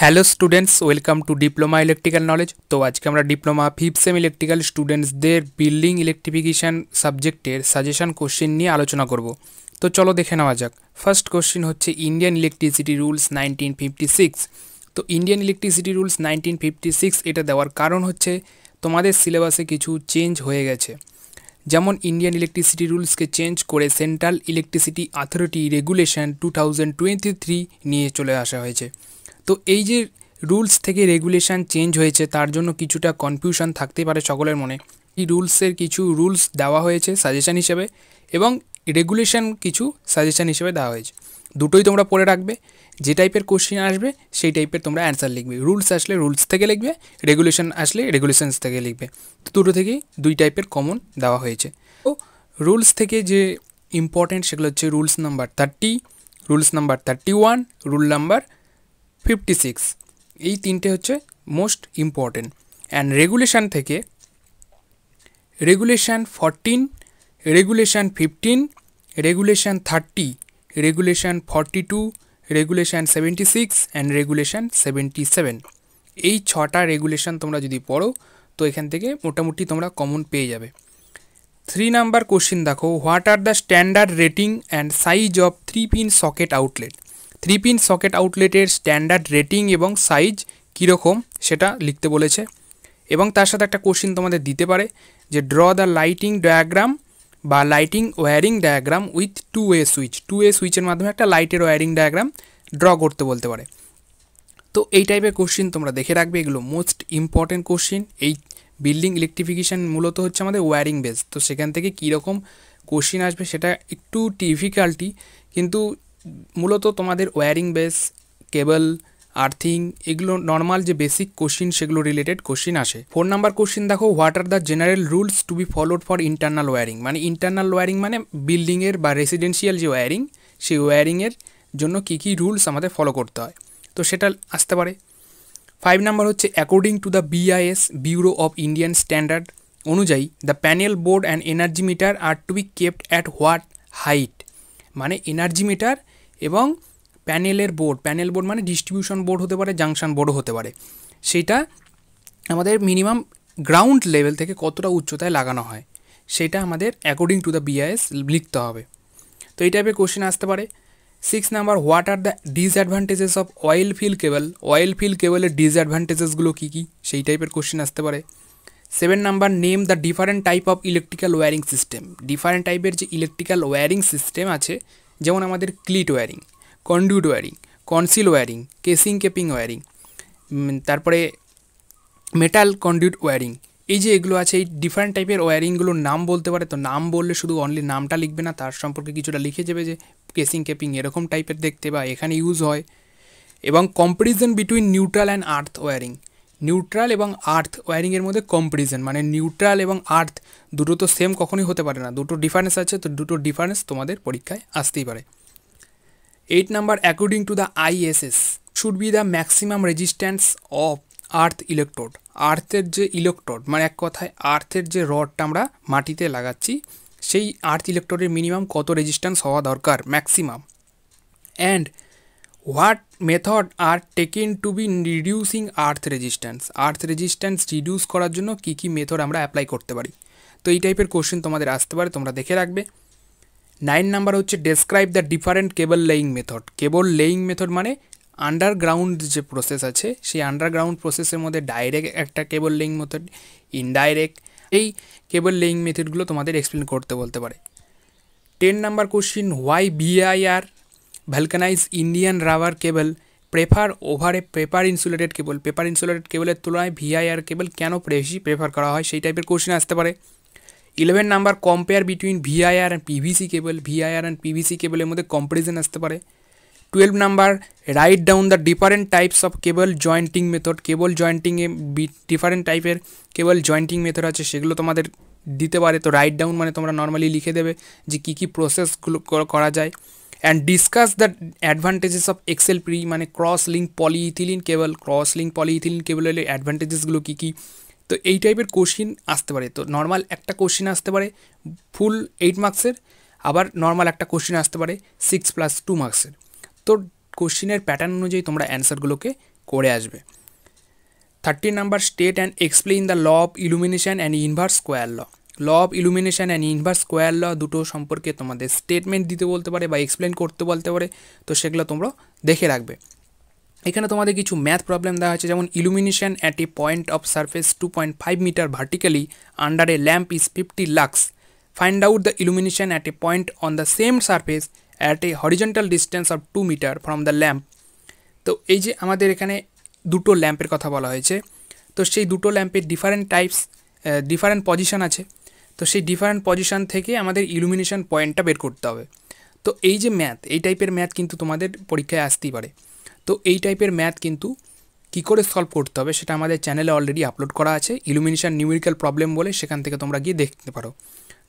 Hello students welcome to diploma electrical knowledge তো আজকে আমরা ডিপ্লোমা ফিফথ সেম ইলেকট্রিক্যাল স্টুডেন্টসদের বিল্ডিং ইলেকট্রিফিকেশান সাবজেক্টের সাজেশন কোশ্চেন নিয়ে আলোচনা করব। তো চলো দেখে নেওয়া যাক। ফার্স্ট কোশ্চেন হচ্ছে Indian electricity rules nineteen fifty six তো Indian electricity rules nineteen fifty six এটা দেওয়ার কারণ হচ্ছে তোমাদের সিলেবাসে কিছু চেঞ্জ হয়ে গেছে। যেমন ইন্ডিয়ান ইলেকট্রিসিটি রুলসকে চেঞ্জ করে central electricity authority regulation two thousand twenty three নিয়ে চলে আসা হয়েছে। তো এই যে রুলস থেকে রেগুলেশান চেঞ্জ হয়েছে, তার জন্য কিছুটা কনফিউশন থাকতে পারে সকলের মনে। এই রুলসের কিছু রুলস দেওয়া হয়েছে সাজেশান হিসেবে এবং রেগুলেশন কিছু সাজেশান হিসেবে দেওয়া হয়েছে। দুটোই তোমরা পড়ে রাখবে, যে টাইপের কোশ্চেন আসবে, সেই টাইপের তোমরা অ্যান্সার লিখবে। রুলস আসলে রুলস থেকে লিখবে, রেগুলেশন আসলে রেগুলেশনস থেকে লিখবে। তো দুটো থেকেই দুই টাইপের কমন দেওয়া হয়েছে। তো রুলস থেকে যে ইম্পর্টেন্ট সেগুলো হচ্ছে rules number thirty rules number thirty one rule number fifty six এই তিনটে হচ্ছে মোস্ট ইম্পর্টেন্ট অ্যান্ড রেগুলেশান থেকে regulation fourteen regulation fifteen regulation thirty regulation forty two regulation seventy six and regulation seventy seven এই ছটা regulation তোমরা যদি পড়ো, তো এখান থেকে মোটামুটি তোমরা কমন পেয়ে যাবে। থ্রি নাম্বার কোশ্চিন দেখো। What are the standard rating and size of three pin socket outlet three pin socket আউটলেটের standard rating এবং সাইজ কীরকম সেটা লিখতে বলেছে। এবং তার সাথে একটা কোশ্চিন তোমাদের দিতে পারে যে ড্র দ্য লাইটিং ডায়াগ্রাম বা lighting wiring diagram with two way switch two way সুইচের মাধ্যমে একটা লাইটের ওয়্যারিং ডায়াগ্রাম ড্র করতে বলতে পারে। তো এই টাইপের কোশ্চিন তোমরা দেখে রাখবে। এগুলো মোস্ট ইম্পর্টেন্ট কোশ্চিন এই বিল্ডিং ইলেকট্রিফিকেশান মূলত হচ্ছে আমাদের ওয়্যারিং বেস তো সেখান থেকে কীরকম কোশ্চিন আসবে সেটা একটু ডিফিকাল্টি কিন্তু মূলত তোমাদের ওয়্যারিং বেস কেবল আর্থিং এগুলো নর্মাল যে বেসিক কোশ্চিন সেগুলো রিলেটেড কোশ্চিন আসে। ফোর নাম্বার কোশ্চিন দেখো what are the general rules to be followed for internal wiring মানে ইন্টারনাল ওয়্যারিং মানে বিল্ডিংয়ের বা রেসিডেন্সিয়াল যে ওয়্যারিং সেই ওয়্যারিংয়ের জন্য কী কী রুলস আমাদের ফলো করতে হয়। তো সেটা আসতে পারে। ফাইভ নাম্বার হচ্ছে according to the BIS bureau of Indian standard অনুযায়ী the panel board and energy meter are to be kept at what height মানে এনার্জি মিটার এবং প্যানেলের বোর্ড, প্যানেল বোর্ড মানে ডিস্ট্রিবিউশন বোর্ড হতে পারে জাংশন বোর্ডও হতে পারে। সেটা আমাদের মিনিমাম গ্রাউন্ড লেভেল থেকে কতটা উচ্চতায় লাগানো হয়, সেটা আমাদের অ্যাকর্ডিং টু দ্য বিআইএস লিখতে হবে। তো এই টাইপের কোশ্চেন আসতে পারে। Six number what are the disadvantages of oil fill cable oil fill কেবলের ডিসঅ্যাডভান্টেজেসগুলো কী কী? সেই টাইপের কোশ্চেন আসতে পারে। Seven number name the different type of electrical wiring system different টাইপের যে ইলেকট্রিক্যাল ওয়্যারিং সিস্টেম আছে যেমন আমাদের cleat wiring conduit wiring concealed wiring casing capping wiring তারপরে মেটাল কন্ডিউট ওয়্যারিং এই যে এগুলো আছে, এই ডিফারেন্ট টাইপের ওয়্যারিংগুলোর নাম বলতে পারে, তো নাম বললে শুধু অনলি নামটা লিখবে না, তার সম্পর্কে কিছুটা লিখে যাবে যে কেসিং কেপিং এরকম টাইপের দেখতে বা এখানে ইউজ হয়। এবং comparison between neutral and earth wiring neutral এবং আর্থ ওয়ারিংয়ের মধ্যে কম্পারিজন মানে নিউট্রাল এবং আর্থ দুটো তো সেম কখনোই হতে পারে না। দুটো ডিফারেন্স আছে, তো দুটো ডিফারেন্স তোমাদের পরীক্ষায় আসতেই পারে। Eight number according to the ISS should be the maximum resistance of earth electrode আর্থের যে ইলেকট্রোড মানে এক কথায় আর্থের যে রডটা আমরা মাটিতে লাগাচ্ছি, সেই আর্থ ইলেকট্রোডের মিনিমাম কত রেজিস্ট্যান্স হওয়া দরকার? Maximum and what method are taken to be reducing earth resistance earth resistance reduce করার জন্য কী কী মেথড আমরা অ্যাপ্লাই করতে পারি? তো এই টাইপের কোশ্চেন তোমাদের আসতে পারে, তোমরা দেখে রাখবে। নাইন নাম্বার হচ্ছে describe the different cable laying method cable laying method মানে আন্ডারগ্রাউন্ড যে প্রসেস আছে, সেই আন্ডারগ্রাউন্ড প্রসেসের মধ্যে ডাইরেক্ট একটা কেবল লেইং মেথড ইনডাইরেক্ট এই কেবল লেইং মেথডগুলো তোমাদের এক্সপ্লেন করতে বলতে পারে। Ten number question why VIR vulcanize Indian rubber cable prefer over paper insulated cable. Paper insulated কেবলের তুলনায় ভিআইআর কেবল কেন বেশি প্রেফার করা হয় সেই টাইপের কোশ্চেন আসতে পারে। Eleven number compare between VIR and PVC cable. VIR and PVC কেবলের মধ্যে কম্পারিজন আসতে পারে। Twelve number write down the different types of cable jointing method. Cable জয়েন্টিংয়ে different টাইপের কেবল জয়েন্টিং মেথড আছে, সেগুলো তোমাদের দিতে পারে। তো রাইট ডাউন মানে তোমরা নর্মালি লিখে দেবে যে কী কী প্রসেসগুলো করা যায়। And discuss the advantages of XL pre মানে cross link polyethylene cable cross link polyethylene কেবলের অ্যাডভান্টেজেসগুলো কী কী? তো এই টাইপের কোশ্চিন আসতে পারে। তো নর্মাল একটা কোশ্চিন আসতে পারে ফুল এইট মার্কসের আবার নর্মাল একটা কোশ্চিন আসতে পারে সিক্স প্লাস টু মার্কসের তো কোশ্চিনের প্যাটার্ন অনুযায়ী তোমরা অ্যান্সারগুলোকে করে আসবে। Thirty number state and explain the law of illumination and inverse square law law of illumination and inverse square law দুটো সম্পর্কে তোমাদের স্টেটমেন্ট দিতে বলতে পারে বা এক্সপ্লেন করতে বলতে পারে, তো সেগুলো তোমরা দেখে রাখবে। এখানে তোমাদের কিছু ম্যাথ প্রবলেম দেওয়া হয়েছে, যেমন illumination at a point of surface two point five metre vertically under a lamp is fifty lux find out the illumination at a point on the same surface at a horizontal distance of two metre from the lamp তো এই যে আমাদের এখানে দুটো ল্যাম্পের কথা বলা হয়েছে, তো সেই দুটো ল্যাম্পের ডিফারেন্ট টাইপস ডিফারেন্ট পজিশন আছে। তো সেই ডিফারেন্ট পজিশান থেকে আমাদের ইলুমিনেশন পয়েন্টটা বের করতে হবে। তো এই যে ম্যাথ এই টাইপের ম্যাথ কিন্তু তোমাদের পরীক্ষায় আসতেই পারে। তো এই টাইপের ম্যাথ কিন্তু কী করে সলভ করতে হবে সেটা আমাদের চ্যানেলে অলরেডি আপলোড করা আছে। ইলুমিনেশন নিউমেরিক্যাল প্রবলেম বলে সেখান থেকে তোমরা গিয়ে দেখতে পারো,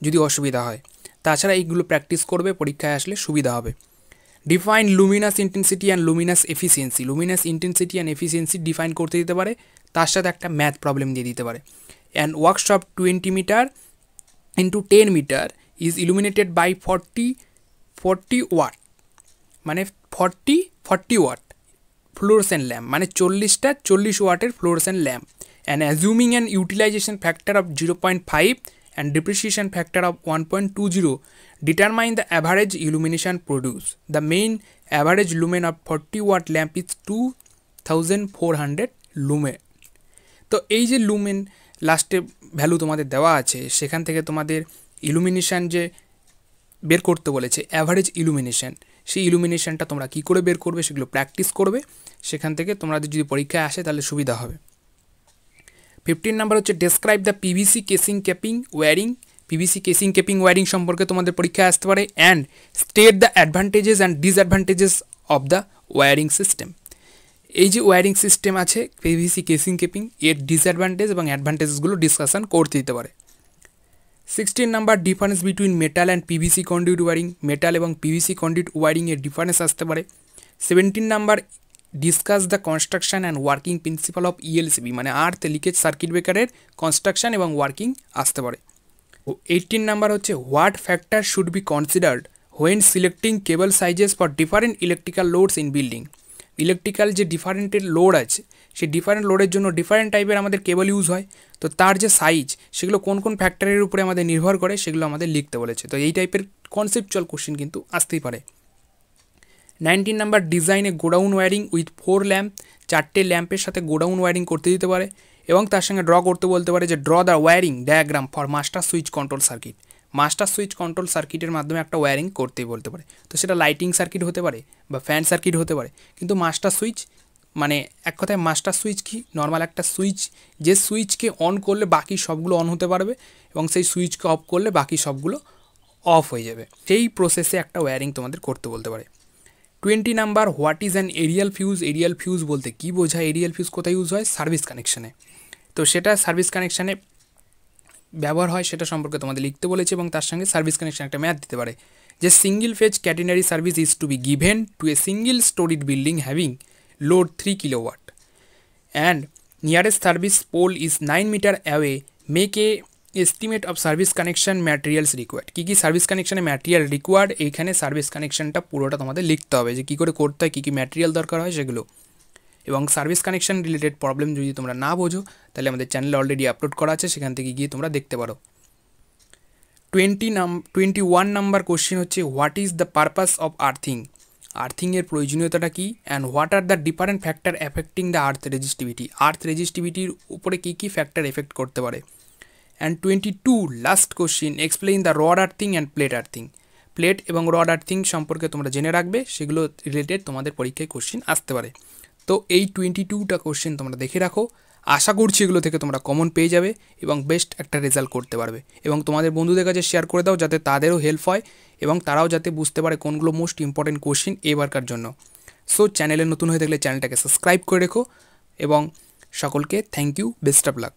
যদি অসুবিধা হয়। তাছাড়া এইগুলো প্র্যাকটিস করবে, পরীক্ষায় আসলে সুবিধা হবে। Define luminous intensity and luminous efficiency luminous intensity and efficiency define করতে দিতে পারে, তার সাথে একটা ম্যাথ প্রবলেম দিয়ে দিতে পারে। And workshop twenty metre into ten metre is illuminated by forty forty watt মানে forty forty watt fluorescent lamp মানে চল্লিশটা, চল্লিশ ওয়াটের zero point five and depreciation factor of one point two zero determine the average illumination produce the mean average lumen of forty watt lamp is two thousand four hundred lumen তো এই যে lumen লাস্টে value তোমাদের দেওয়া আছে, সেখান থেকে তোমাদের ইলুমিনেশান যে বের করতে বলেছে অ্যাভারেজ ইলুমিনেশান সেই ইলুমিনেশানটা তোমরা কী করে বের করবে, সেগুলো প্র্যাকটিস করবে, সেখান থেকে তোমাদের যদি পরীক্ষায় আসে তাহলে সুবিধা হবে। ফিফটিন নাম্বার হচ্ছে describe the PVC casing capping wiring PVC casing capping wiring সম্পর্কে তোমাদের পরীক্ষায় আসতে পারে and state the advantages and disadvantages of the wiring system এই যে ওয়ারিং সিস্টেম আছে পিভিসি কেসিং কেপিং এর ডিসঅ্যাডভান্টেজ এবং অ্যাডভান্টেজেসগুলো ডিসকাশন করতে দিতে পারে। Sixteen number difference between metal and PVC conduit wiring metal এবং পিভিসি কন্ডিউট ওয়ারিংয়ের ডিফারেন্স আসতে পারে। Seventeen number discuss the construction and working principle of ELCB মানে আর্থ লিকেজ সার্কিট ব্রেকারের কনস্ট্রাকশন এবং ওয়ার্কিং আসতে পারে। ও এইটিন নাম্বার হচ্ছে what factor should be considered when selecting cable sizes for different electrical loads in building electrical যে ডিফারেন্টের load আছে, সেই ডিফারেন্ট লোডের জন্য ডিফারেন্ট টাইপের আমাদের কেবল ইউজ হয়। তো তার যে সাইজ সেগুলো কোন কোন ফ্যাক্টরের উপরে আমাদের নির্ভর করে, সেগুলো আমাদের লিখতে বলেছে। তো এই টাইপের কনসেপচুয়াল কোশ্চেন কিন্তু আসতেই পারে। নাইনটিন নাম্বার ডিজাইনে godown wiring with four lamp চারটে ল্যাম্পের সাথে গোডাউন ওয়ারিং করতে দিতে পারে এবং তার সঙ্গে ড্র করতে বলতে পারে যে draw the wiring diagram for master switch control circuit master switch control সার্কিটের মাধ্যমে একটা ওয়্যারিং করতেই বলতে পারে। তো সেটা লাইটিং সার্কিট হতে পারে বা ফ্যান সার্কিট হতে পারে। কিন্তু মাস্টার সুইচ মানে এক কথায় মাস্টার সুইচ কি? নর্মাল একটা সুইচ, যে সুইচকে অন করলে বাকি সবগুলো অন হতে পারবে এবং সেই সুইচকে অফ করলে বাকি সবগুলো অফ হয়ে যাবে। সেই প্রসেসে একটা ওয়্যারিং তোমাদের করতে বলতে পারে। Twenty number, what is an aerial fuse? Aerial fuse বলতে কী বোঝায়? এরিয়াল ফিউজ কোথায় ইউজ হয়? সার্ভিস কানেকশানে। তো সেটা সার্ভিস কানেকশানে ব্যবহার হয় সেটা সম্পর্কে তোমাদের লিখতে বলেছে এবং তার সঙ্গে সার্ভিস কানেকশন একটা ম্যাথ দিতে পারে। যে single phase catenary service is to be given to a single storied building having load three kilowatt and nearest service pole is nine metre away make a estimate of service connection materials required কী কী service কানেকশানে material required এইখানে service কানেকশনটা পুরোটা তোমাদের লিখতে হবে যে কী করে করতে হয়, কী কী ম্যাটেরিয়াল দরকার হয় সেগুলো। এবং সার্ভিস কানেকশন রিলেটেড প্রবলেম যদি তোমরা না বোঝো, তাহলে আমাদের চ্যানেলে অলরেডি আপলোড করা আছে, সেখান থেকে গিয়ে তোমরা দেখতে পারো। টোয়েন্টি নাম টোয়েন্টি ওয়ান নাম্বার কোশ্চেন হচ্ছে what is the purpose of earthing আর্থিংয়ের প্রয়োজনীয়তাটা কী? And what are the different factor affecting the earth resistivity earth রেজিস্টিভিটির উপরে কী কী ফ্যাক্টর এফেক্ট করতে পারে? And twenty two last question explain the rod earthing and plate earthing plate এবং rod earthing সম্পর্কে তোমরা জেনে রাখবে, সেগুলো রিলেটেড তোমাদের পরীক্ষায় কোশ্চিন আসতে পারে। তো এই টোয়েন্টি টুটা কোশ্চেন তোমরা দেখে রাখো। আশা করছি এগুলো থেকে তোমরা কমন পেয়ে যাবে এবং বেস্ট একটা রেজাল্ট করতে পারবে। এবং তোমাদের বন্ধুদের কাছে শেয়ার করে দাও যাতে তাদেরও হেল্প হয় এবং তারাও যাতে বুঝতে পারে কোনগুলো মোস্ট ইম্পর্টেন্ট কোশ্চেন এবারকার জন্য। সো চ্যানেলে নতুন হয়ে থাকলে চ্যানেলটাকে সাবস্ক্রাইব করে রেখো এবং সকলকে thank you best of luck